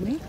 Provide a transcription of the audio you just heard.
me.